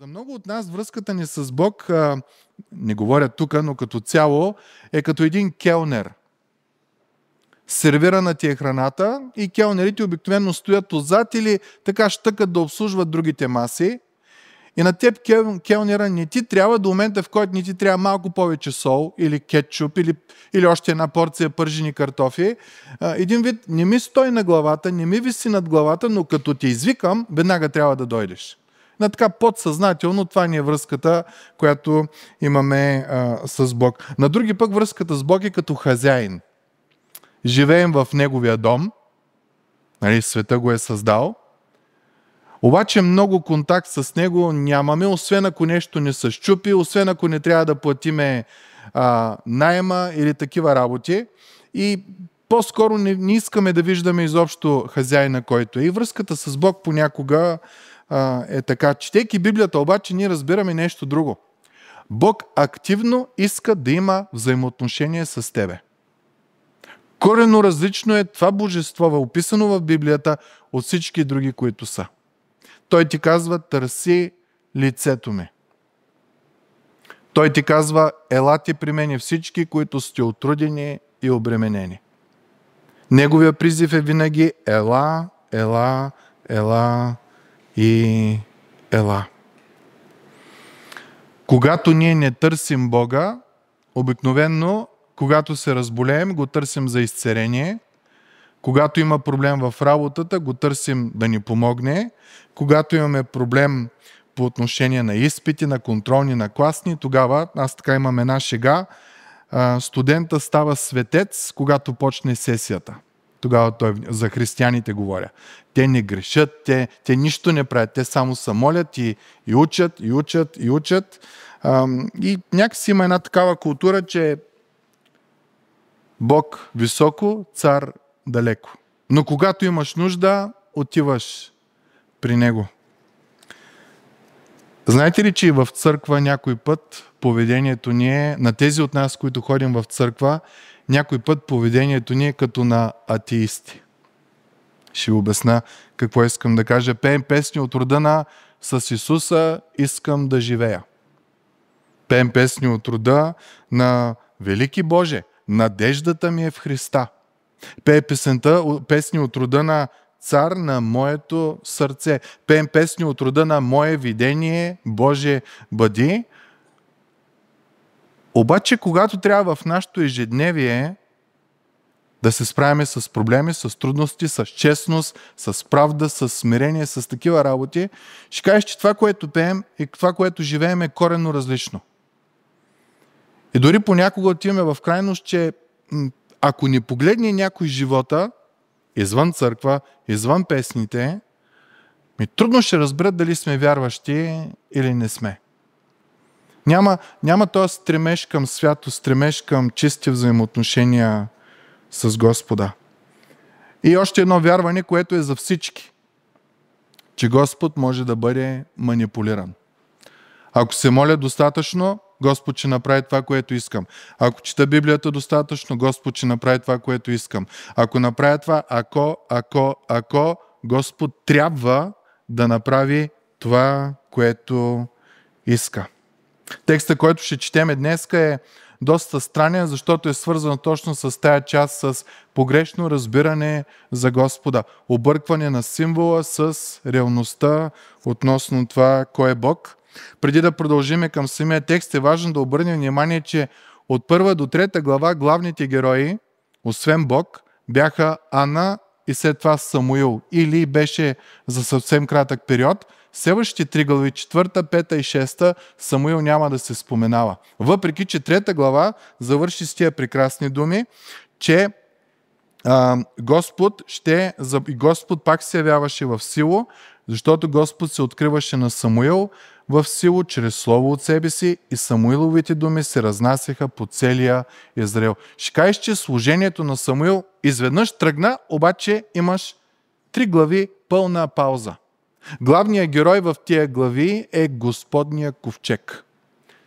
За много от нас връзката ни с Бог, не говоря тук, но като цяло, е като един келнер. Сервира на ти е храната и келнерите обикновено стоят отзад или така щъкат да обслужват другите маси. И на теб келнера не ти трябва до момента, в който не ти трябва малко повече сол или кетчуп или, или още една порция пържени картофи. Един вид не ми стой на главата, не ми виси над главата, но като те извикам, веднага трябва да дойдеш на така подсъзнателно, това ни е връзката, която имаме а, с Бог. На други пък връзката с Бог е като хазяин. Живеем в Неговия дом, нали, света го е създал, обаче много контакт с Него нямаме, освен ако нещо не се щупи, освен ако не трябва да платиме а, найема или такива работи. И по-скоро не, не искаме да виждаме изобщо хазяина, който е. И връзката с Бог понякога а, е така. Четейки Библията обаче, ние разбираме нещо друго. Бог активно иска да има взаимоотношение с тебе. Корено различно е това божество, описано в Библията, от всички други, които са. Той ти казва, търси лицето ми. Той ти казва, елате при мен всички, които сте отрудени и обременени. Неговия призив е винаги ела, ела, ела, и ела. Когато ние не търсим Бога, обикновенно, когато се разболеем, го търсим за изцерение. Когато има проблем в работата, го търсим да ни помогне. Когато имаме проблем по отношение на изпити, на контролни, на класни, тогава, аз така имам една шега, студента става светец, когато почне сесията – тогава той, за християните говоря. Те не грешат, те, те нищо не правят, те само се молят и, и учат, и учат, и учат. и някакси има една такава култура, че Бог високо, цар далеко. Но когато имаш нужда, отиваш при Него. Знаете ли, че в църква някой път поведението ни е, на тези от нас, които ходим в църква, някой път поведението ни е като на атеисти. Ще обясна какво искам да кажа. Пеем песни от рода на с Исуса искам да живея. Пеем песни от рода на Велики Боже, надеждата ми е в Христа. Пее песента, песни от рода на Цар на моето сърце. Пеем песни от рода на Мое видение, Боже, бъди. Обаче, когато трябва в нашето ежедневие да се справяме с проблеми, с трудности, с честност, с правда, с смирение, с такива работи, ще кажеш, че това, което пеем и това, което живеем е коренно различно. И дори понякога отиваме в крайност, че ако ни погледне някой живота, извън църква, извън песните, ми трудно ще разберат дали сме вярващи или не сме. Няма, няма този стремеж към свято, стремеж към чисти взаимоотношения с Господа. И още едно вярване, което е за всички. Че Господ може да бъде манипулиран. Ако се моля достатъчно, Господ ще направи това, което искам. Ако чета Библията достатъчно, Господ ще направи това, което искам. Ако направя това, ако, ако, ако, Господ трябва да направи това, което иска. Текста, който ще четеме днес е доста странен, защото е свързан точно с тая част с погрешно разбиране за Господа. Объркване на символа с реалността относно това кой е Бог. Преди да продължиме към самия текст е важно да обърнем внимание, че от първа до трета глава главните герои, освен Бог, бяха Ана и след това Самуил. Или беше за съвсем кратък период – Следващите три глави, четвърта, пета и шеста, Самуил няма да се споменава. Въпреки, че трета глава завърши с тия прекрасни думи, че а, Господ ще, Господ пак се явяваше в сило, защото Господ се откриваше на Самуил в сило чрез слово от себе си и Самуиловите думи се разнасяха по целия Израел. Ще кажеш, че служението на Самуил изведнъж тръгна, обаче имаш три глави пълна пауза – Главният герой в тия глави е Господния ковчег.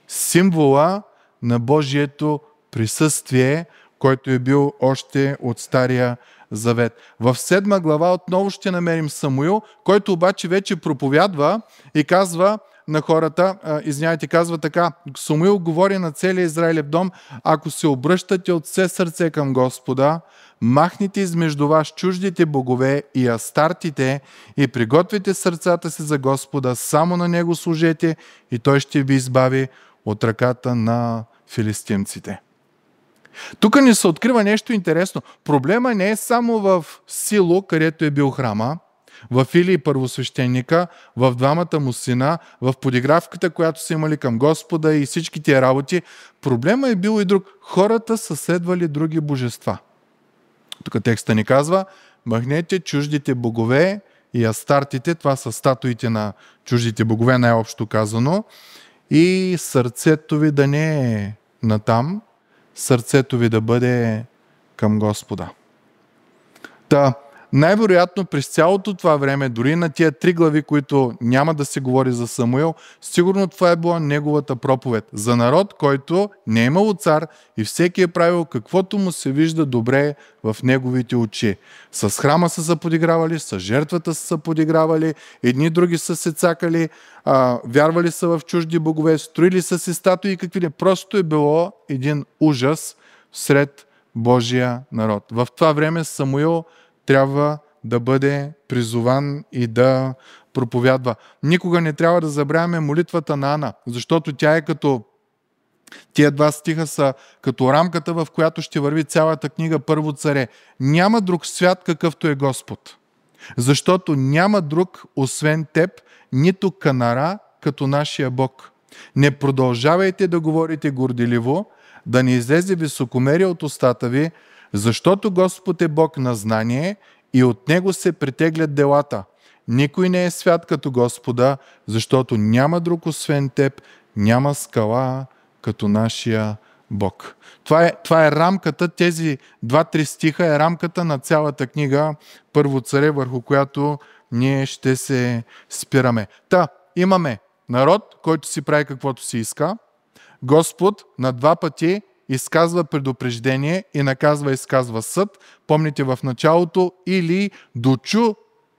Символа на Божието присъствие, който е бил още от Стария Завет. В седма глава отново ще намерим Самуил, който обаче вече проповядва и казва на хората, извинявайте, казва така, Самуил говори на целия Израилев дом, ако се обръщате от все сърце към Господа, махните измежду вас чуждите богове и астартите и приготвите сърцата си за Господа, само на Него служете и Той ще ви избави от ръката на филистимците. Тук ни се открива нещо интересно. Проблема не е само в Сило, където е бил храма, в Или и първосвещеника, в двамата му сина, в подигравката, която са имали към Господа и всички тия работи. Проблема е бил и друг. Хората са следвали други божества. Тук текста ни казва, махнете чуждите богове и астартите, това са статуите на чуждите богове, най-общо казано, и сърцето ви да не е натам, сърцето ви да бъде към Господа. Та, най-вероятно през цялото това време, дори на тия три глави, които няма да се говори за Самуил, сигурно това е била неговата проповед. За народ, който не е имал цар и всеки е правил каквото му се вижда добре в неговите очи. С храма са се подигравали, с жертвата са се подигравали, едни други са се цакали, а, вярвали са в чужди богове, строили са си статуи и какви ли. Просто е било един ужас сред Божия народ. В това време Самуил трябва да бъде призован и да проповядва. Никога не трябва да забравяме молитвата на Ана, защото тя е като Тия два стиха са като рамката, в която ще върви цялата книга Първо царе. Няма друг свят, какъвто е Господ. Защото няма друг, освен теб, нито канара, като нашия Бог. Не продължавайте да говорите горделиво, да не излезе високомерие от устата ви, защото Господ е Бог на знание и от Него се притеглят делата. Никой не е свят като Господа, защото няма друг освен Теб, няма скала като нашия Бог. Това е, това е рамката, тези два-три стиха е рамката на цялата книга Първо царе, върху която ние ще се спираме. Та, имаме народ, който си прави каквото си иска. Господ на два пъти изказва предупреждение и наказва, изказва съд. Помните в началото или дочу,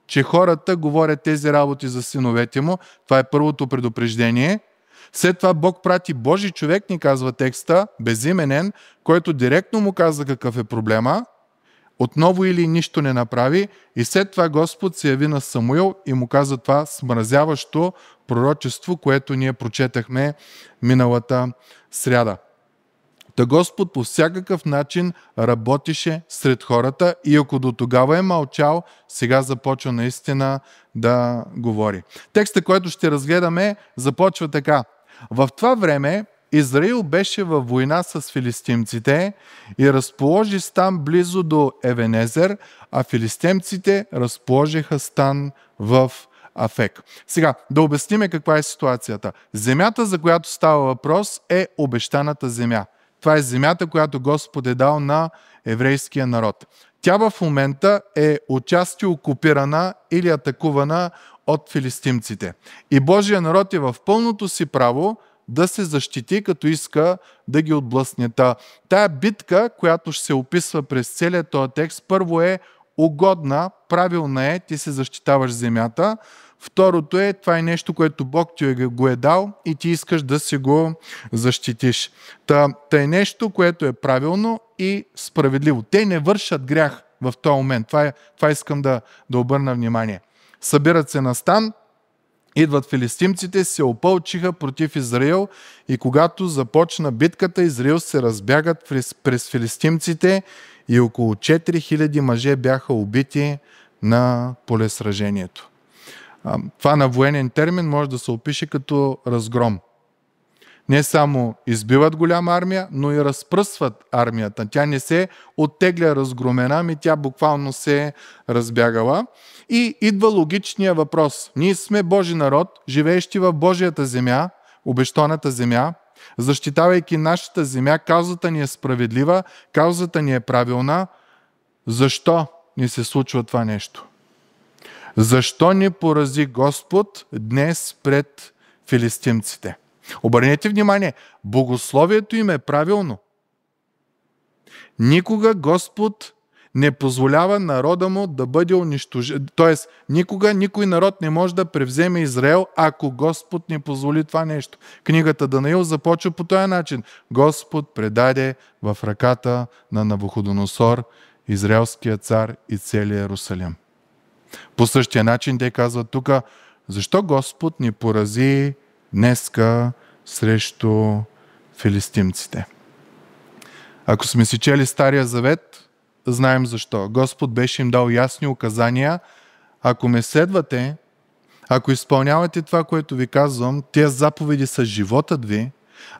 че хората говорят тези работи за синовете му. Това е първото предупреждение. След това Бог прати Божи човек, ни казва текста, безименен, който директно му каза какъв е проблема. Отново или нищо не направи и след това Господ се яви на Самуил и му каза това смразяващо пророчество, което ние прочетахме миналата сряда. Та Господ по всякакъв начин работеше сред хората и ако до тогава е мълчал, сега започва наистина да говори. Текста, който ще разгледаме, започва така. В това време Израил беше във война с филистимците и разположи стан близо до Евенезер, а филистимците разположиха стан в Афек. Сега, да обясниме каква е ситуацията. Земята, за която става въпрос, е обещаната земя. Това е земята, която Господ е дал на еврейския народ. Тя в момента е отчасти окупирана или атакувана от филистимците. И Божия народ е в пълното си право да се защити, като иска да ги отблъсне. тая битка, която ще се описва през целият този текст, първо е угодна, правилна е, ти се защитаваш земята. Второто е, това е нещо, което Бог ти е го е дал и ти искаш да си го защитиш. Та, та е нещо, което е правилно и справедливо. Те не вършат грях в този момент. Това, е, това искам да, да обърна внимание. Събират се на стан, идват филистимците, се опълчиха против Израил и когато започна битката, Израил се разбягат през, през филистимците и около 4000 мъже бяха убити на полесражението. Това на военен термин може да се опише като разгром. Не само избиват голяма армия, но и разпръсват армията. Тя не се оттегля разгромена, ами тя буквално се е разбягала. И идва логичния въпрос. Ние сме Божи народ, живеещи в Божията земя, обещаната земя, защитавайки нашата земя, каузата ни е справедлива, каузата ни е правилна. Защо ни се случва това нещо? Защо ни порази Господ днес пред филистимците? Обърнете внимание, богословието им е правилно. Никога Господ не позволява народа му да бъде унищожен. Тоест, никога никой народ не може да превземе Израел, ако Господ не позволи това нещо. Книгата Данаил започва по този начин. Господ предаде в ръката на Навуходоносор, израелския цар и целия Иерусалим. По същия начин те казват тук, защо Господ ни порази днеска срещу филистимците? Ако сме си чели Стария Завет, знаем защо. Господ беше им дал ясни указания. Ако ме следвате, ако изпълнявате това, което ви казвам, тези заповеди са животът ви,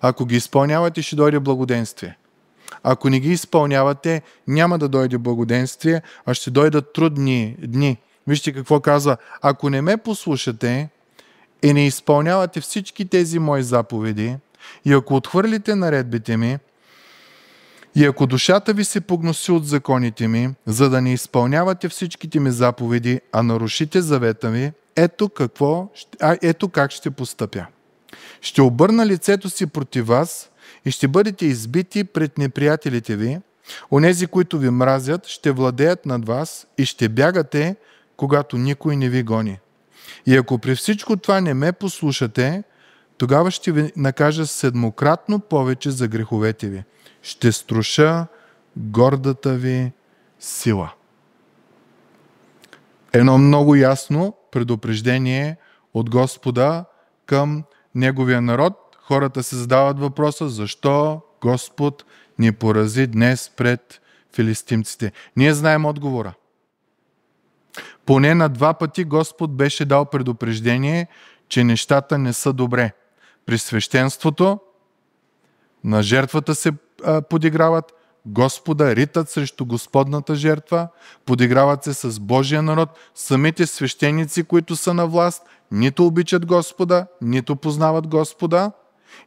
ако ги изпълнявате, ще дойде благоденствие. Ако не ги изпълнявате, няма да дойде благоденствие, а ще дойдат трудни дни. Вижте какво казва. Ако не ме послушате и не изпълнявате всички тези мои заповеди, и ако отхвърлите наредбите ми, и ако душата ви се погноси от законите ми, за да не изпълнявате всичките ми заповеди, а нарушите завета ми, ето, какво, а, ето как ще постъпя. Ще обърна лицето си против вас и ще бъдете избити пред неприятелите ви. Онези, които ви мразят, ще владеят над вас и ще бягате, когато никой не ви гони. И ако при всичко това не ме послушате, тогава ще ви накажа седмократно повече за греховете ви ще струша гордата ви сила. Едно много ясно предупреждение от Господа към Неговия народ. Хората се задават въпроса, защо Господ ни порази днес пред филистимците. Ние знаем отговора. Поне на два пъти Господ беше дал предупреждение, че нещата не са добре. При свещенството на жертвата се подиграват, Господа ритат срещу Господната жертва, подиграват се с Божия народ, самите свещеници, които са на власт, нито обичат Господа, нито познават Господа.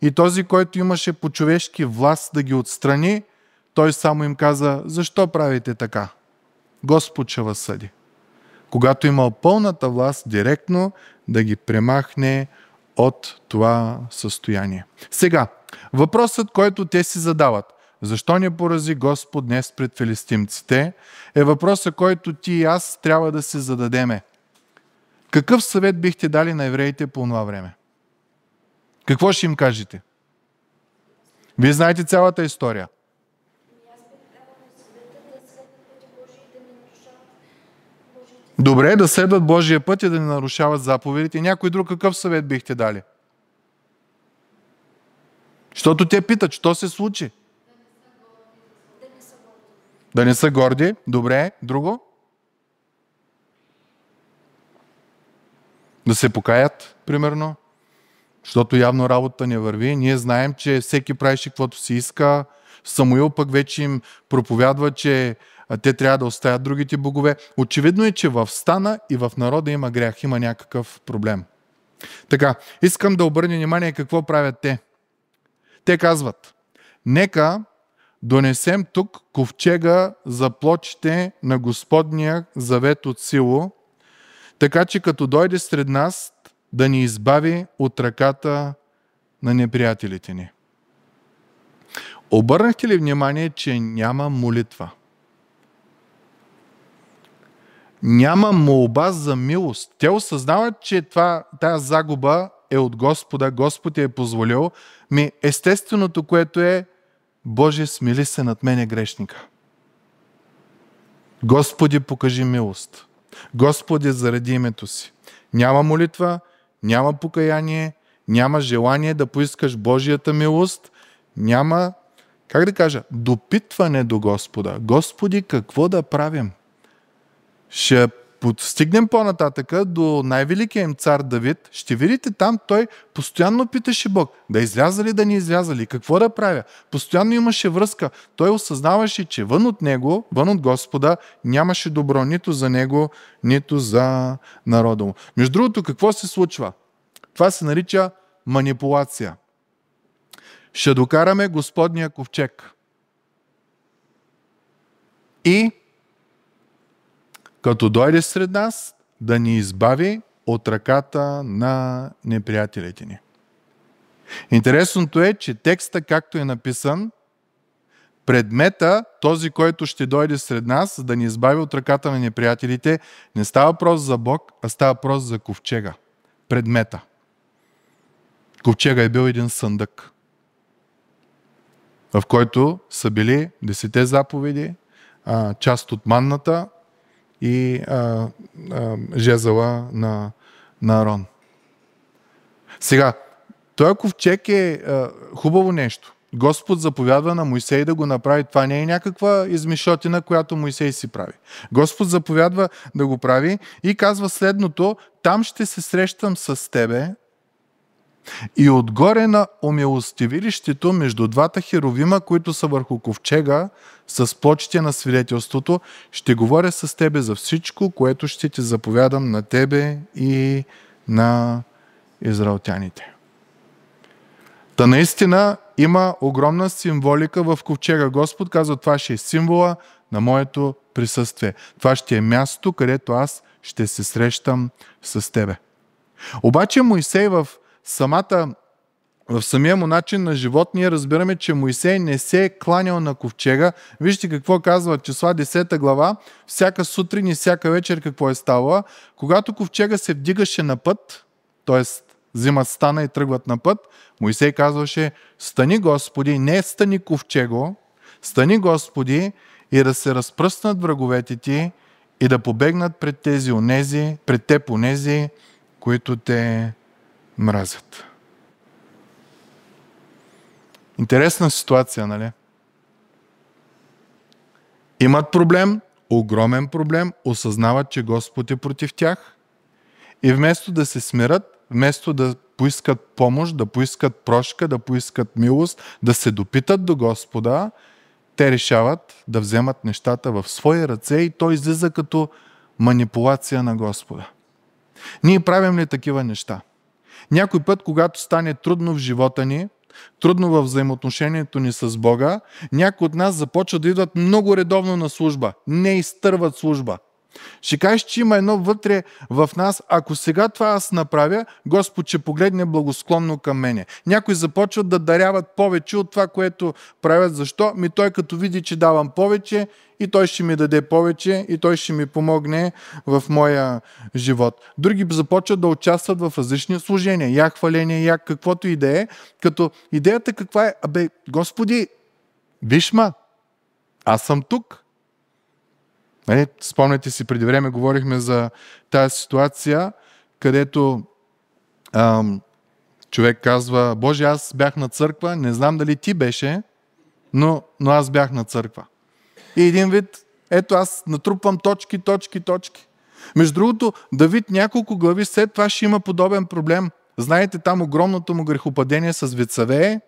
И този, който имаше по човешки власт да ги отстрани, той само им каза, защо правите така? Господ ще възсъди. Когато имал пълната власт директно да ги премахне от това състояние. Сега, Въпросът, който те си задават, защо не порази Господ днес пред филистимците, е въпросът, който ти и аз трябва да си зададеме. Какъв съвет бихте дали на евреите по това време? Какво ще им кажете? Вие знаете цялата история. Добре, да следват Божия път и да не нарушават заповедите. Някой друг какъв съвет бихте дали? Защото те питат, що се случи? Да не са горди. Добре. Друго? Да се покаят, примерно. Защото явно работа не върви. Ние знаем, че всеки правеше каквото си иска. Самуил пък вече им проповядва, че те трябва да оставят другите богове. Очевидно е, че в стана и в народа има грях, има някакъв проблем. Така, искам да обърне внимание какво правят те. Те казват, нека донесем тук ковчега за плочите на Господния завет от сило, така че като дойде сред нас да ни избави от ръката на неприятелите ни. Обърнахте ли внимание, че няма молитва? Няма молба за милост. Те осъзнават, че това, тази загуба е от Господа, Господ е позволил, ми естественото, което е Боже, смили се над мене грешника. Господи, покажи милост. Господи, заради името си. Няма молитва, няма покаяние, няма желание да поискаш Божията милост, няма, как да кажа, допитване до Господа. Господи, какво да правим? Ще стигнем по-нататъка до най-великия им цар Давид, ще видите там, той постоянно питаше Бог, да изляза ли, да не изляза ли, какво да правя. Постоянно имаше връзка. Той осъзнаваше, че вън от него, вън от Господа, нямаше добро нито за него, нито за народа му. Между другото, какво се случва? Това се нарича манипулация. Ще докараме Господния ковчег. И като дойде сред нас, да ни избави от ръката на неприятелите ни. Интересното е, че текста, както е написан, предмета, този, който ще дойде сред нас, да ни избави от ръката на неприятелите, не става въпрос за Бог, а става въпрос за ковчега. Предмета. Ковчега е бил един съндък, в който са били десете заповеди, част от манната и а, а, жезъла на, на Арон. Сега, този ковчег е а, хубаво нещо. Господ заповядва на Моисей да го направи. Това не е някаква измишотина, която Моисей си прави. Господ заповядва да го прави и казва следното, там ще се срещам с тебе и отгоре на умилостивилището между двата херовима, които са върху ковчега, с почтя на свидетелството, ще говоря с тебе за всичко, което ще ти заповядам на тебе и на израелтяните. Та наистина има огромна символика в ковчега. Господ казва, това ще е символа на моето присъствие. Това ще е място, където аз ще се срещам с тебе. Обаче Моисей в самата в самия му начин на живот ние разбираме, че Моисей не се е кланял на ковчега. Вижте какво казва числа 10 глава. Всяка сутрин и всяка вечер какво е ставало. Когато ковчега се вдигаше на път, т.е. взимат стана и тръгват на път, Моисей казваше, стани Господи, не стани ковчего, стани Господи и да се разпръснат враговете ти и да побегнат пред тези онези, пред те понези, които те мразят. Интересна ситуация, нали? Имат проблем, огромен проблем, осъзнават, че Господ е против тях и вместо да се смират, вместо да поискат помощ, да поискат прошка, да поискат милост, да се допитат до Господа, те решават да вземат нещата в свои ръце и той излиза като манипулация на Господа. Ние правим ли такива неща? Някой път, когато стане трудно в живота ни, трудно в взаимоотношението ни с Бога, някои от нас започват да идват много редовно на служба. Не изтърват служба. Ще кажеш, че има едно вътре в нас, ако сега това аз направя, Господ ще погледне благосклонно към мене. Някои започват да даряват повече от това, което правят. Защо? Ми той като види, че давам повече, и той ще ми даде повече, и той ще ми помогне в моя живот. Други започват да участват в различни служения, я хваление, я каквото и да е, като идеята каква е, абе, Господи, виж ма, аз съм тук, Нали? Спомняте си, преди време говорихме за тази ситуация, където ам, човек казва, Боже, аз бях на църква, не знам дали ти беше, но, но аз бях на църква. И един вид, ето аз натрупвам точки, точки, точки. Между другото, Давид няколко глави след това ще има подобен проблем. Знаете там огромното му грехопадение с Вицавее,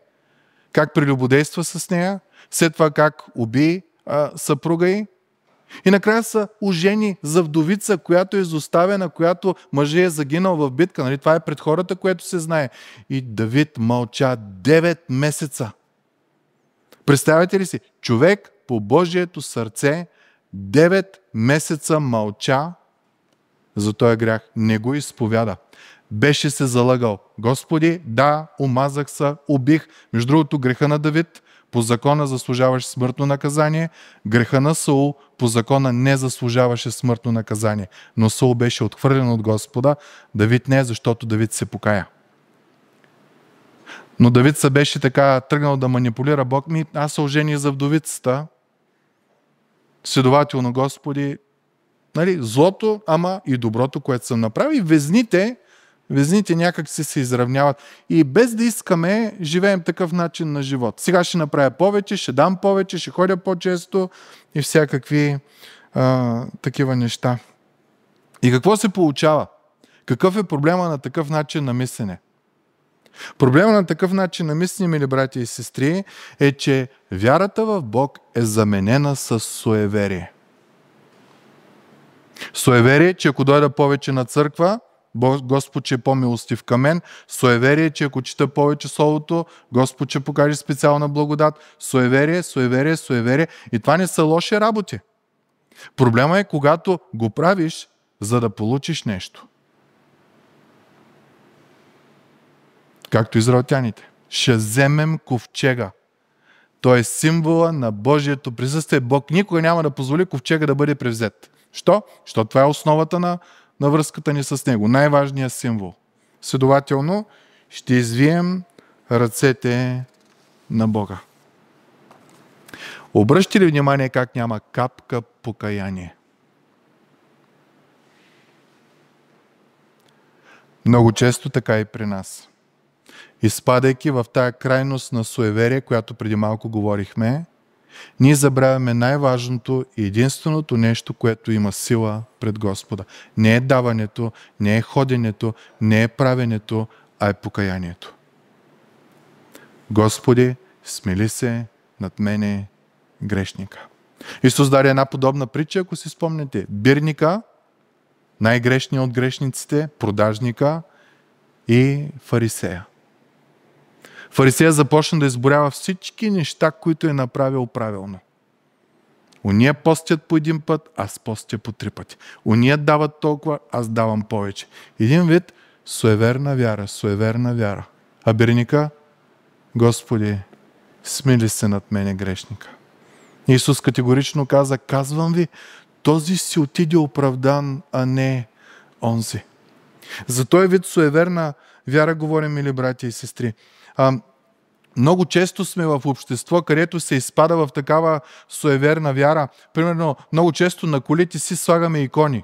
как прелюбодейства с нея, след това как уби а, съпруга й, и накрая са ожени за вдовица, която е изоставена, която мъже е загинал в битка. Нали? Това е пред хората, което се знае. И Давид мълча 9 месеца. Представете ли си? Човек по Божието сърце 9 месеца мълча за този грях. Не го изповяда. Беше се залъгал. Господи, да, омазах се, убих. Между другото, греха на Давид по закона заслужаваше смъртно наказание, греха на Саул по закона не заслужаваше смъртно наказание. Но Саул беше отхвърлен от Господа, Давид не, защото Давид се покая. Но Давид се беше така тръгнал да манипулира Бог ми, аз се ожени за вдовицата, следователно Господи, нали, злото, ама и доброто, което съм направил. Везните Везните някак си се изравняват. И без да искаме, живеем такъв начин на живот. Сега ще направя повече, ще дам повече, ще ходя по-често и всякакви а, такива неща. И какво се получава? Какъв е проблема на такъв начин на мислене? Проблема на такъв начин на мислене, мили брати и сестри, е, че вярата в Бог е заменена с суеверие. Суеверие, че ако дойда повече на църква, Господ ще е по-милостив към мен. Суеверие, че ако чета повече Словото, Господ ще покаже специална благодат. Суеверие, суеверие, суеверие. И това не са лоши работи. Проблема е, когато го правиш, за да получиш нещо. Както израелтяните. Ще вземем ковчега. Той е символа на Божието присъствие. Бог никога няма да позволи ковчега да бъде превзет. Що? Защото това е основата на, на връзката ни с Него. Най-важният символ. Следователно, ще извием ръцете на Бога. Обръщи ли внимание как няма капка покаяние? Много често така и при нас. Изпадайки в тая крайност на суеверие, която преди малко говорихме, ние забравяме най-важното и единственото нещо, което има сила пред Господа. Не е даването, не е ходенето, не е правенето, а е покаянието. Господи, смели се над мене грешника. Исус даде една подобна притча, ако си спомнете. Бирника, най-грешният от грешниците, продажника и фарисея. Фарисея започна да изборява всички неща, които е направил правилно. Уния постят по един път, аз постя по три пъти. Уния дават толкова, аз давам повече. Един вид суеверна вяра, суеверна вяра. А бирника, Господи, смили се над мене грешника. Исус категорично каза, казвам ви, този си отиде оправдан, а не онзи. За този вид суеверна вяра говорим, мили брати и сестри. А, много често сме в общество, където се изпада в такава суеверна вяра. Примерно, много често на колите си слагаме икони.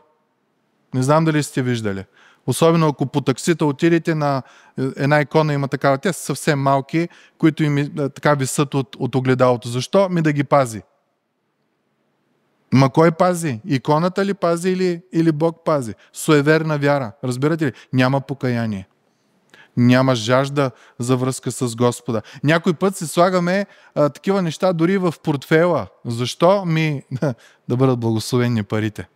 Не знам дали сте виждали. Особено ако по таксита отидете на е, една икона има такава, те са съвсем малки, които им е, така висат от, от огледалото. Защо? Ми да ги пази. Ма кой пази? Иконата ли пази или, или Бог пази? Суеверна вяра. Разбирате ли? Няма покаяние. Няма жажда за връзка с Господа. Някой път се слагаме а, такива неща дори в портфела. Защо? Ми да бъдат благословени парите.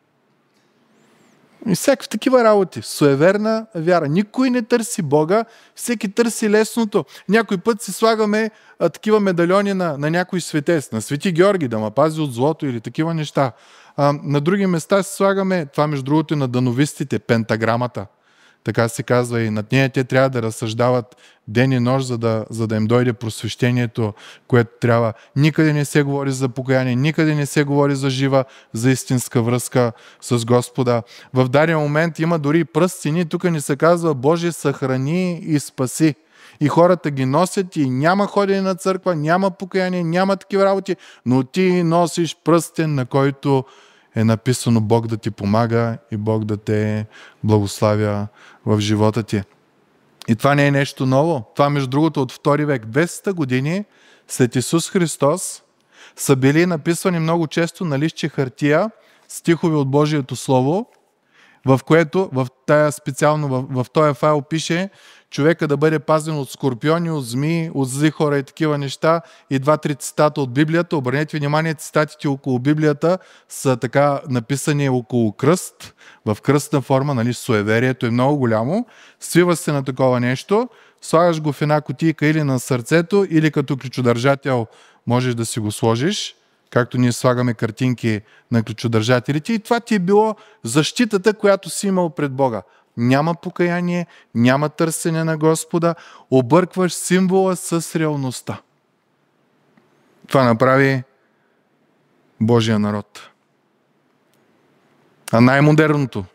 И всякакви такива работи. Суеверна вяра. Никой не търси Бога, всеки търси лесното. Някой път си слагаме а, такива медальони на, на някой светец, на Свети Георги, да ма пази от злото или такива неща. А, на други места си слагаме, това между другото на дановистите, пентаграмата – така се казва и над нея те трябва да разсъждават ден и нощ, за да, за да им дойде просвещението, което трябва. Никъде не се говори за покаяние, никъде не се говори за жива, за истинска връзка с Господа. В даден момент има дори пръстини, тук ни се казва Боже, съхрани и спаси. И хората ги носят и няма ходене на църква, няма покаяние, няма такива работи, но ти носиш пръстен, на който е написано Бог да ти помага и Бог да те благославя в живота ти. И това не е нещо ново. Това, между другото, от втори век. 200 години след Исус Христос са били написани много често на листче хартия стихове от Божието Слово, в което в тая специално в, в този файл пише човека да бъде пазен от скорпиони, от змии, от зли хора и такива неща. И два-три цитата от Библията. Обърнете внимание, цитатите около Библията са така написани около кръст, в кръстна форма, нали, суеверието е много голямо. Свива се на такова нещо, слагаш го в една кутийка или на сърцето, или като ключодържател можеш да си го сложиш както ние слагаме картинки на ключодържателите. И това ти е било защитата, която си имал пред Бога няма покаяние, няма търсене на Господа, объркваш символа с реалността. Това направи Божия народ. А най-модерното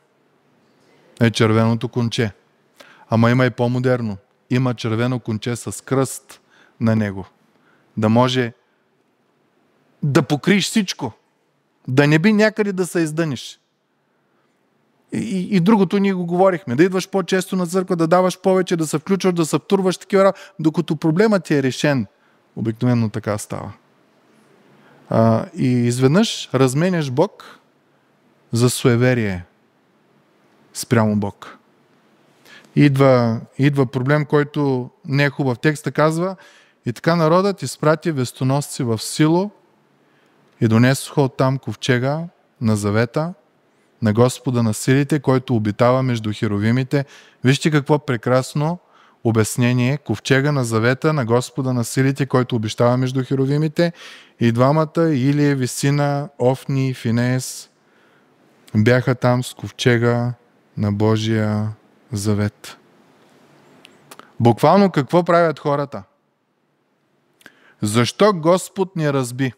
е червеното конче. Ама има и по-модерно. Има червено конче с кръст на него. Да може да покриеш всичко. Да не би някъде да се издъниш. И, и другото ние го говорихме. Да идваш по-често на църква, да даваш повече, да се включваш, да се втурваш такива докато проблемът ти е решен. Обикновено така става. А, и изведнъж разменяш Бог за суеверие спрямо Бог. Идва, идва проблем, който не е хубав. Текста казва, и така народът изпрати вестоносци в сило и донесоха оттам ковчега на завета, на Господа на силите, който обитава между херовимите. Вижте какво прекрасно обяснение. Ковчега на завета на Господа на силите, който обещава между херовимите. И двамата, Илия, Висина, Офни и Финеес, бяха там с ковчега на Божия завет. Буквално какво правят хората? Защо Господ ни разби?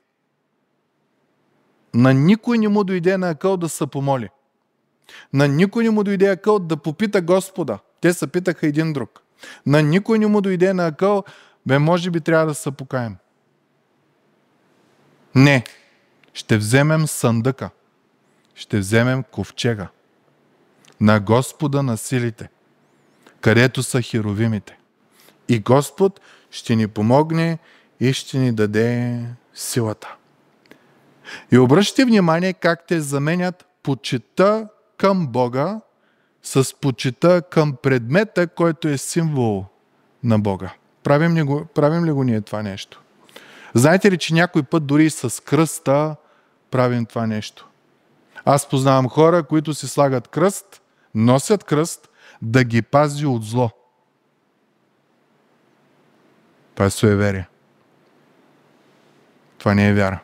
На никой не му дойде на акъл да се помоли. На никой не му дойде акъл да попита Господа. Те се питаха един друг. На никой не му дойде на акъл, бе, може би трябва да се покаем. Не. Ще вземем съндъка. Ще вземем ковчега. На Господа на силите, където са херовимите. И Господ ще ни помогне и ще ни даде силата. И обръщате внимание как те заменят почета към Бога с почета към предмета, който е символ на Бога. Правим ли го, правим ли го ние това нещо? Знаете ли, че някой път дори с кръста правим това нещо? Аз познавам хора, които си слагат кръст, носят кръст, да ги пази от зло. Това е суеверие. Това не е вяра.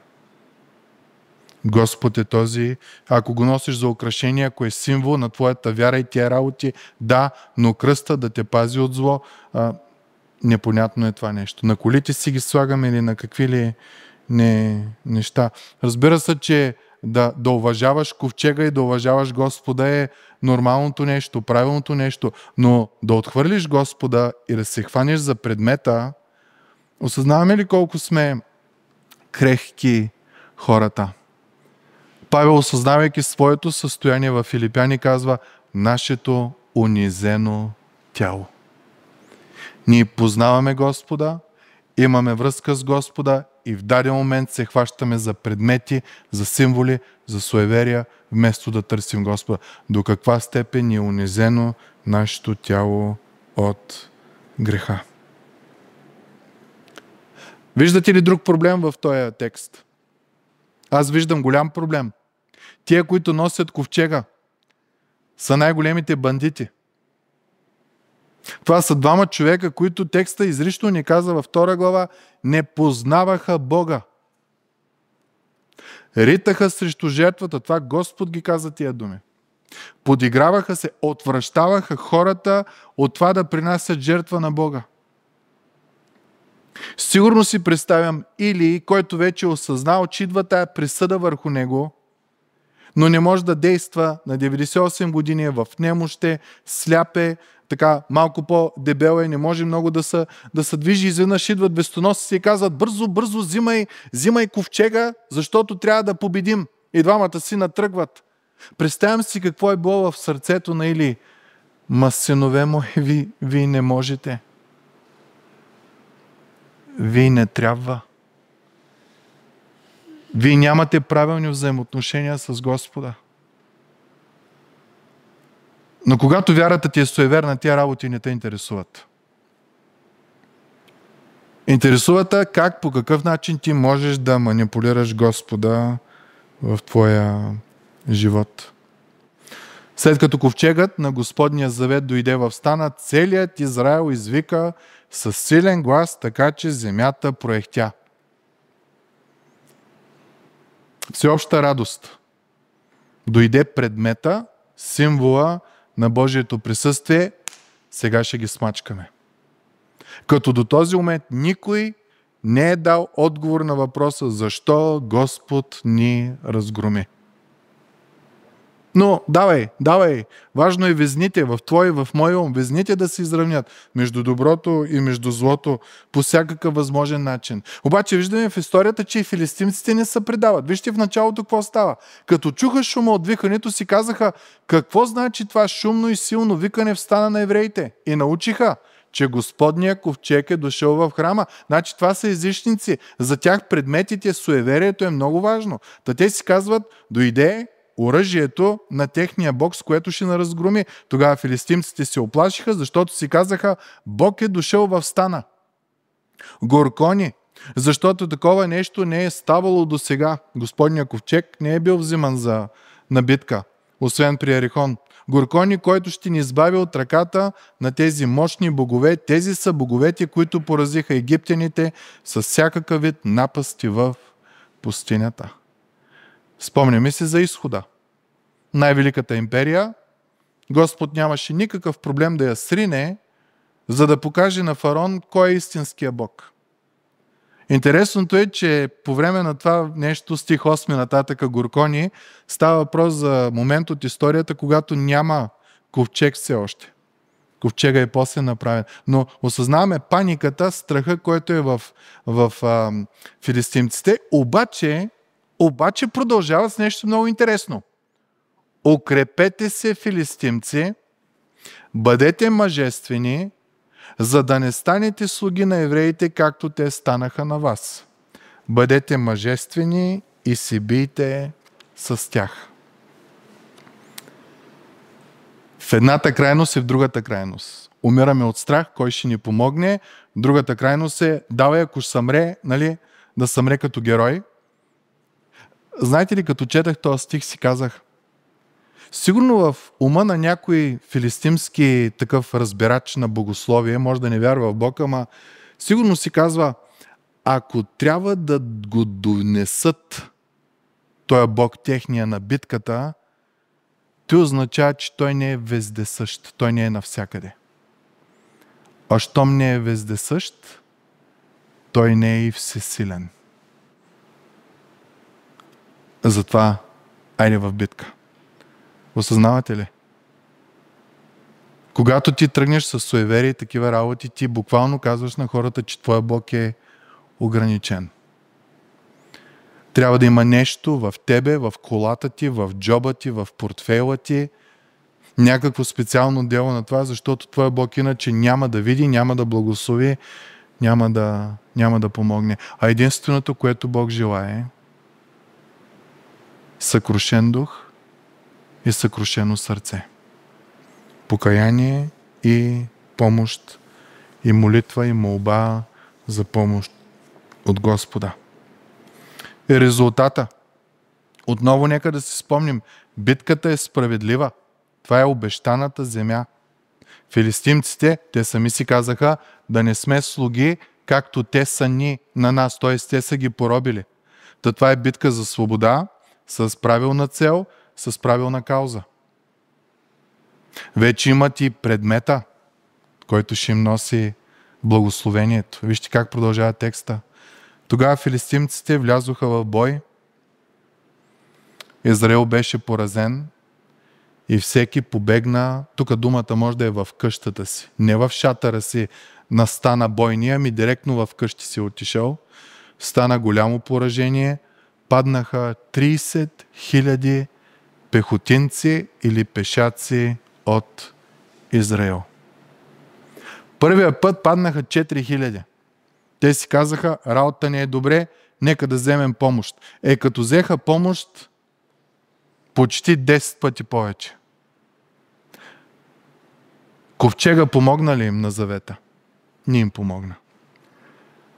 Господ е този, ако го носиш за украшение, ако е символ на твоята вяра и тия работи, да, но кръста да те пази от зло, а, непонятно е това нещо. На колите си ги слагаме или на какви ли не, неща. Разбира се, че да, да уважаваш ковчега и да уважаваш Господа е нормалното нещо, правилното нещо, но да отхвърлиш Господа и да се хванеш за предмета, осъзнаваме ли колко сме крехки хората? Павел, осъзнавайки своето състояние в Филипяни, казва нашето унизено тяло. Ние познаваме Господа, имаме връзка с Господа и в даден момент се хващаме за предмети, за символи, за суеверия, вместо да търсим Господа. До каква степен е унизено нашето тяло от греха. Виждате ли друг проблем в този текст? Аз виждам голям проблем. Тия, които носят ковчега, са най-големите бандити. Това са двама човека, които текста изрично ни каза във втора глава, не познаваха Бога. Ритаха срещу жертвата. Това Господ ги каза тия думи. Подиграваха се, отвръщаваха хората от това да принасят жертва на Бога. Сигурно си представям или който вече е осъзнал, че идва тая присъда върху него, но не може да действа на 98 години, е в немоще, сляпе, така малко по-дебел е, не може много да се, да се движи. Изведнъж идват вестоноси и казват, бързо, бързо, взимай, взимай ковчега, защото трябва да победим. И двамата си натръгват. Представям си какво е било в сърцето на Или. Ма, синове мои, ви, ви не можете. Вие не трябва. Вие нямате правилни взаимоотношения с Господа. Но когато вярата ти е суеверна, тия работи не те интересуват. Интересувате как, по какъв начин ти можеш да манипулираш Господа в твоя живот. След като ковчегът на Господния завет дойде в стана, целият Израел извика с силен глас, така че земята проехтя. Всеобща радост. Дойде предмета, символа на Божието присъствие, сега ще ги смачкаме. Като до този момент никой не е дал отговор на въпроса защо Господ ни разгроми. Но давай, давай. Важно е везните в твой и в мой ум. Везните да се изравнят между доброто и между злото по всякакъв възможен начин. Обаче виждаме в историята, че и филистимците не се предават. Вижте в началото какво става. Като чуха шума от викането си, казаха какво значи това шумно и силно викане в стана на евреите. И научиха, че Господния ковчег е дошъл в храма. Значи това са езичници. За тях предметите, суеверието е много важно. Та те си казват, дойде оръжието на техния бог, с което ще наразгроми. Тогава филистимците се оплашиха, защото си казаха, Бог е дошъл в стана. Горкони, защото такова нещо не е ставало до сега. Господния ковчег не е бил взиман за набитка, освен при Ерихон. Горкони, който ще ни избави от ръката на тези мощни богове. Тези са боговете, които поразиха египтяните с всякакъв вид напасти в пустинята. Спомняме се за изхода. Най-великата империя, Господ нямаше никакъв проблем да я срине, за да покаже на фарон кой е истинския Бог. Интересното е, че по време на това нещо, стих 8 нататъка Горкони, става въпрос за момент от историята, когато няма ковчег все още. Ковчега е после направен. Но осъзнаваме паниката, страха, който е в, в а, филистимците. Обаче, обаче продължава с нещо много интересно. Укрепете се, филистимци, бъдете мъжествени, за да не станете слуги на евреите, както те станаха на вас. Бъдете мъжествени и се бийте с тях. В едната крайност и в другата крайност. Умираме от страх, кой ще ни помогне. Другата крайност е, давай, ако ще съмре, нали, да съмре като герой. Знаете ли, като четах този стих, си казах, Сигурно в ума на някой филистимски такъв разбирач на богословие, може да не вярва в Бог, ама сигурно си казва, ако трябва да го донесат този Бог техния на битката, ти означава, че той не е вездесъщ, той не е навсякъде. А щом не е вездесъщ, той не е и всесилен. Затова айде в битка. Осъзнавате ли? Когато ти тръгнеш с суеверие и такива работи, ти буквално казваш на хората, че твоя Бог е ограничен. Трябва да има нещо в тебе, в колата ти, в джоба ти, в портфейла ти, някакво специално дело на това, защото твоя Бог иначе няма да види, няма да благослови, няма да, няма да помогне. А единственото, което Бог желае, съкрушен дух – и съкрушено сърце. Покаяние и помощ, и молитва, и молба за помощ от Господа. И резултата. Отново нека да си спомним, битката е справедлива. Това е обещаната земя. Филистимците, те сами си казаха, да не сме слуги, както те са ни на нас, т.е. те са ги поробили. Та това е битка за свобода, с правилна цел – с правилна кауза. Вече имат и предмета, който ще им носи благословението. Вижте как продължава текста. Тогава филистимците влязоха в бой. Израел беше поразен и всеки побегна. Тук думата може да е в къщата си. Не в шатъра си настана бойния, ами директно в къщи си отишъл. Стана голямо поражение. Паднаха 30 000 пехотинци или пешаци от Израел. Първия път паднаха 4000. Те си казаха, работа не е добре, нека да вземем помощ. Е, като взеха помощ, почти 10 пъти повече. Ковчега помогна ли им на завета? Не им помогна.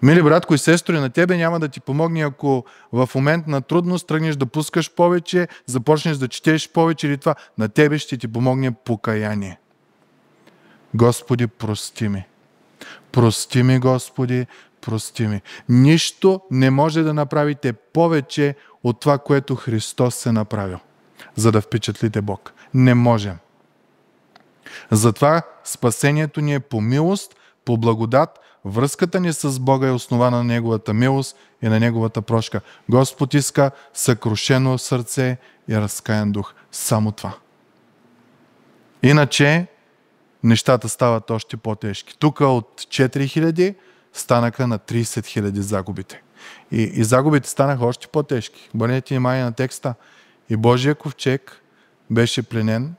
Мили братко и сестри, на тебе няма да ти помогне, ако в момент на трудност тръгнеш да пускаш повече, започнеш да четеш повече или това. На тебе ще ти помогне покаяние. Господи, прости ми. Прости ми, Господи, прости ми. Нищо не може да направите повече от това, което Христос е направил, за да впечатлите Бог. Не можем. Затова спасението ни е по милост, по благодат, Връзката ни с Бога е основана на Неговата милост и на Неговата прошка. Господ иска съкрушено сърце и разкаян дух. Само това. Иначе нещата стават още по-тежки. Тук от 4000 станаха на 30 000 загубите. И, и загубите станаха още по-тежки. Бъдете внимание на текста. И Божия ковчег беше пленен.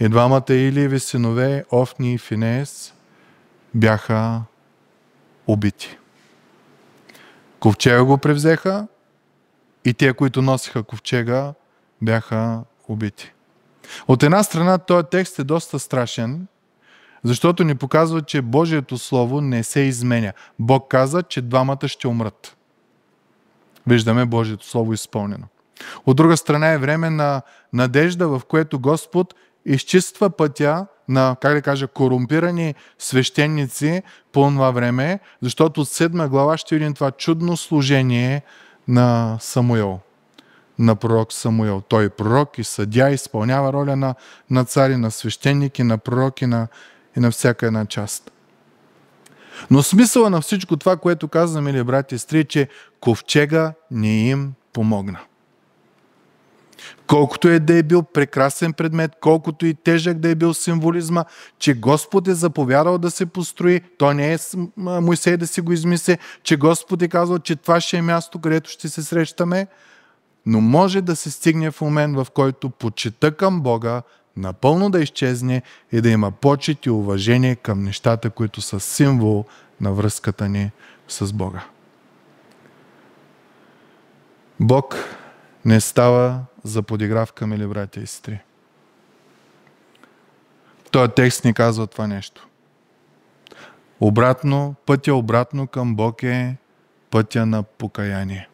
И двамата Илиеви синове, Офни и Финеес, бяха убити. Ковчега го превзеха и те, които носиха ковчега, бяха убити. От една страна, този текст е доста страшен, защото ни показва, че Божието Слово не се изменя. Бог каза, че двамата ще умрат. Виждаме Божието Слово изпълнено. От друга страна е време на надежда, в което Господ изчиства пътя на, как да кажа, корумпирани свещеници по това време, защото от седма глава ще видим това чудно служение на Самуил, на пророк Самуил. Той е пророк и съдя, изпълнява роля на, на цари, на свещеники, на пророки на, и на всяка една част. Но смисъла на всичко това, което казваме, мили брати и сестри, е, че ковчега не им помогна. Колкото е да е бил прекрасен предмет, колкото и тежък да е бил символизма, че Господ е заповядал да се построи, то не е Моисей да си го измисли, че Господ е казал, че това ще е място, където ще се срещаме, но може да се стигне в момент, в който почита към Бога напълно да изчезне и да има почет и уважение към нещата, които са символ на връзката ни с Бога. Бог не става за подигравка, мили братя и сестри. Той текст ни казва това нещо. Обратно, пътя обратно към Бог е пътя на покаяние.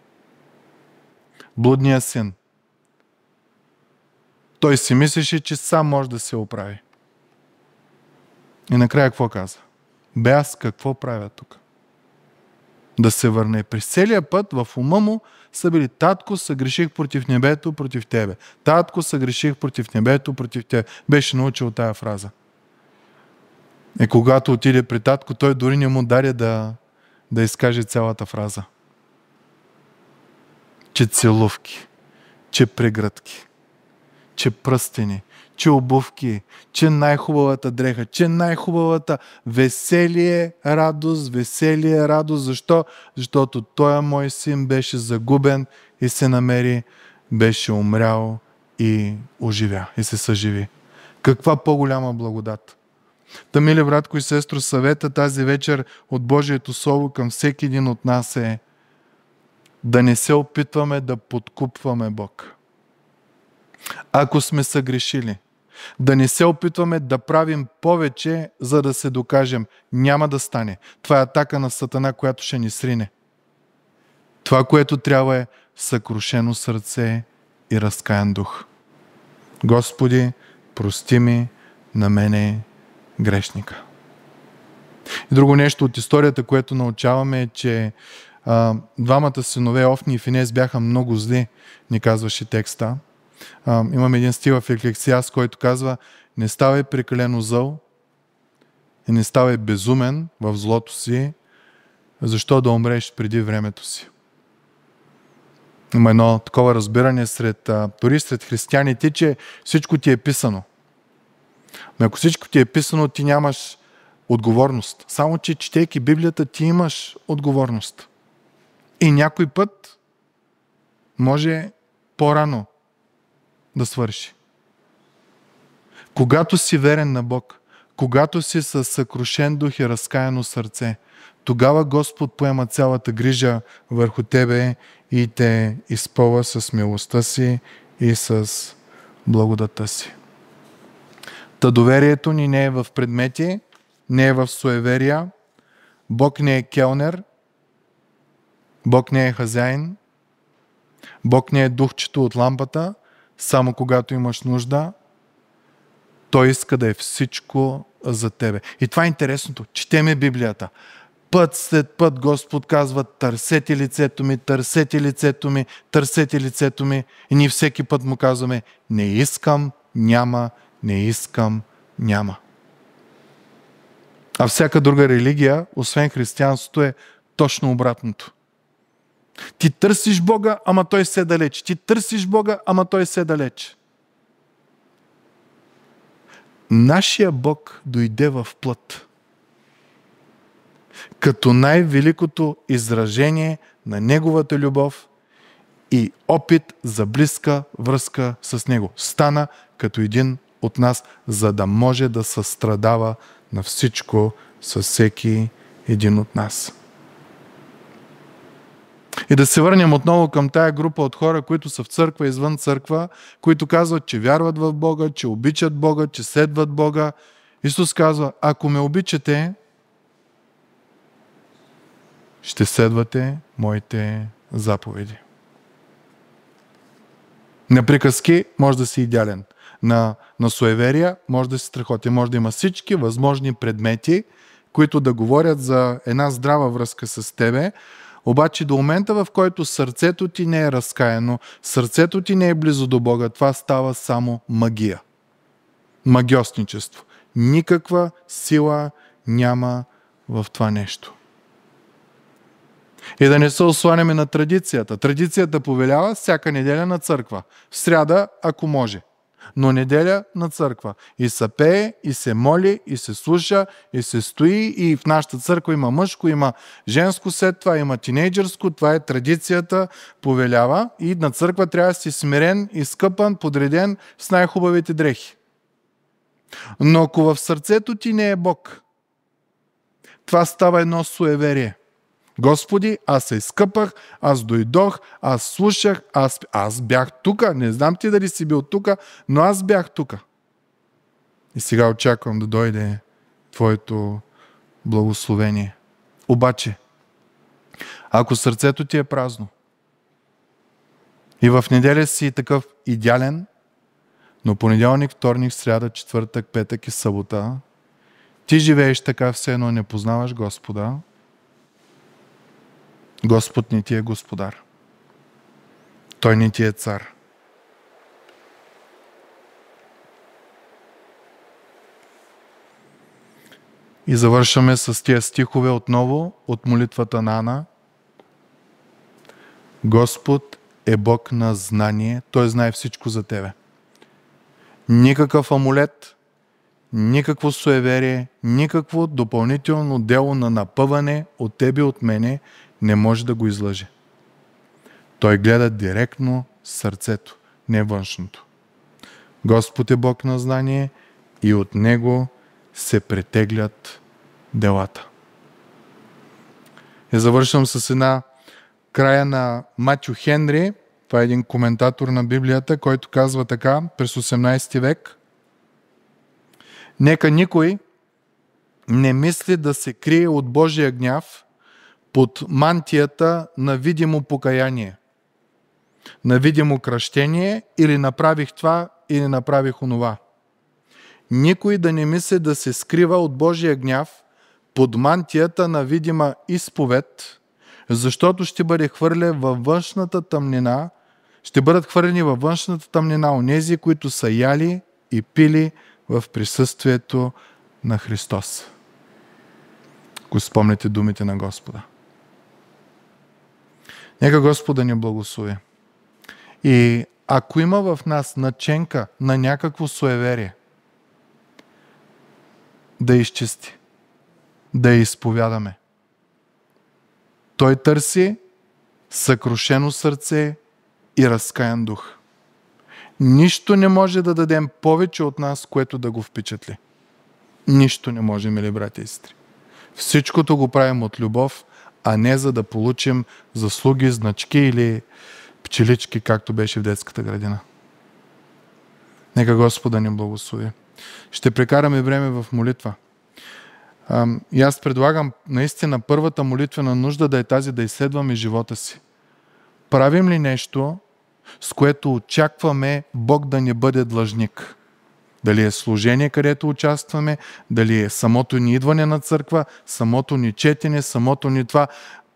Блудният син. Той си мислеше, че сам може да се оправи. И накрая какво каза? Бе аз какво правя тук? Да се върне. През целия път в ума му са били Татко, съгреших против небето, против тебе. Татко, съгреших против небето, против тебе. Беше научил тая фраза. И когато отиде при татко, той дори не му даря да, да изкаже цялата фраза. Че целувки, че прегръдки, че пръстени, че обувки, че най-хубавата дреха, че най-хубавата веселие, радост, веселие, радост. Защо? Защото той мой син беше загубен и се намери, беше умрял и оживя и се съживи. Каква по-голяма благодат! Та, мили братко и сестро, съвета тази вечер от Божието Слово към всеки един от нас е да не се опитваме да подкупваме Бог. Ако сме съгрешили, да не се опитваме да правим повече, за да се докажем. Няма да стане. Това е атака на Сатана, която ще ни срине. Това, което трябва е съкрушено сърце и разкаян дух. Господи, прости ми на мене грешника. И друго нещо от историята, което научаваме е, че а, двамата синове Офни и Финес бяха много зли, ни казваше текста. А, имаме един стил в Еклексиас, който казва не ставай прекалено зъл и не ставай безумен в злото си, защо да умреш преди времето си. Има едно такова разбиране сред, дори сред християните, че всичко ти е писано. Но ако всичко ти е писано, ти нямаш отговорност. Само, че четейки Библията, ти имаш отговорност. И някой път може по-рано да свърши. Когато си верен на Бог, когато си с съкрушен дух и разкаяно сърце, тогава Господ поема цялата грижа върху тебе и те изпълва с милостта си и с благодата си. Та доверието ни не е в предмети, не е в суеверия. Бог не е келнер, Бог не е хазяин, Бог не е духчето от лампата, само когато имаш нужда. Той иска да е всичко за тебе. И това е интересното. Четеме Библията. Път след път Господ казва, търсете лицето ми, търсете лицето ми, търсете лицето ми. И ние всеки път му казваме, не искам, няма, не искам, няма. А всяка друга религия, освен християнството, е точно обратното. Ти търсиш Бога, ама Той се далеч. Ти търсиш Бога, ама Той се далеч. Нашия Бог дойде в плът. Като най-великото изражение на Неговата любов и опит за близка връзка с Него. Стана като един от нас, за да може да състрадава на всичко със всеки един от нас. И да се върнем отново към тая група от хора, които са в църква, извън църква, които казват, че вярват в Бога, че обичат Бога, че следват Бога. Исус казва, ако ме обичате, ще следвате моите заповеди. На приказки може да си идеален. На, на суеверия може да си страхотен. Може да има всички възможни предмети, които да говорят за една здрава връзка с тебе, обаче до момента, в който сърцето ти не е разкаяно, сърцето ти не е близо до Бога, това става само магия. Магиосничество. Никаква сила няма в това нещо. И да не се осланяме на традицията. Традицията повелява всяка неделя на църква. В сряда, ако може. Но неделя на църква. И се пее, и се моли, и се слуша, и се стои. И в нашата църква има мъжко, има женско след това, има тинейджърско. Това е традицията, повелява. И на църква трябва да си смирен, изкъпан, подреден с най-хубавите дрехи. Но ако в сърцето ти не е Бог, това става едно суеверие. Господи, аз се изкъпах, аз дойдох, аз слушах, аз, аз бях тука. Не знам ти дали си бил тука, но аз бях тука. И сега очаквам да дойде Твоето благословение. Обаче, ако сърцето ти е празно и в неделя си такъв идеален, но понеделник, вторник, сряда, четвъртък, петък и събота, ти живееш така все едно не познаваш Господа, Господ не ти е господар. Той не ти е цар. И завършваме с тия стихове отново от молитвата на Ана. Господ е Бог на знание. Той знае всичко за тебе. Никакъв амулет, никакво суеверие, никакво допълнително дело на напъване от тебе от мене не може да го излъже. Той гледа директно сърцето, не външното. Господ е Бог на знание и от Него се претеглят делата. И завършвам с една края на Матю Хенри. Това е един коментатор на Библията, който казва така през 18 век. Нека никой не мисли да се крие от Божия гняв под мантията на видимо покаяние, на видимо кръщение или направих това или направих онова. Никой да не мисли да се скрива от Божия гняв под мантията на видима изповед, защото ще бъде хвърлен във външната тъмнина, ще бъдат хвърлени във външната тъмнина онези, които са яли и пили в присъствието на Христос. Ако спомняте думите на Господа. Нека Господа ни благослови. И ако има в нас наченка на някакво суеверие, да изчисти, да я изповядаме. Той търси съкрушено сърце и разкаян дух. Нищо не може да дадем повече от нас, което да го впечатли. Нищо не може, мили брати и сестри. Всичкото го правим от любов, а не за да получим заслуги, значки или пчелички, както беше в детската градина. Нека Господа ни благослови. Ще прекараме време в молитва. И аз предлагам наистина първата молитвена нужда да е тази да изследваме живота си. Правим ли нещо, с което очакваме Бог да ни бъде длъжник? Дали е служение, където участваме, дали е самото ни идване на църква, самото ни четене, самото ни това.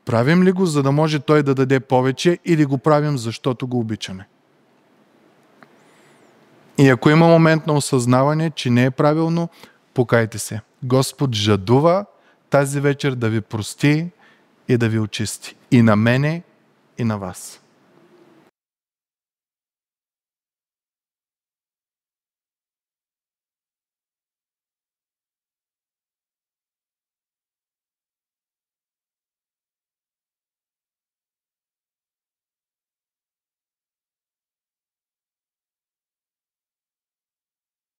Правим ли го, за да може Той да даде повече или го правим, защото го обичаме? И ако има момент на осъзнаване, че не е правилно, покайте се. Господ жадува тази вечер да ви прости и да ви очисти. И на мене, и на вас.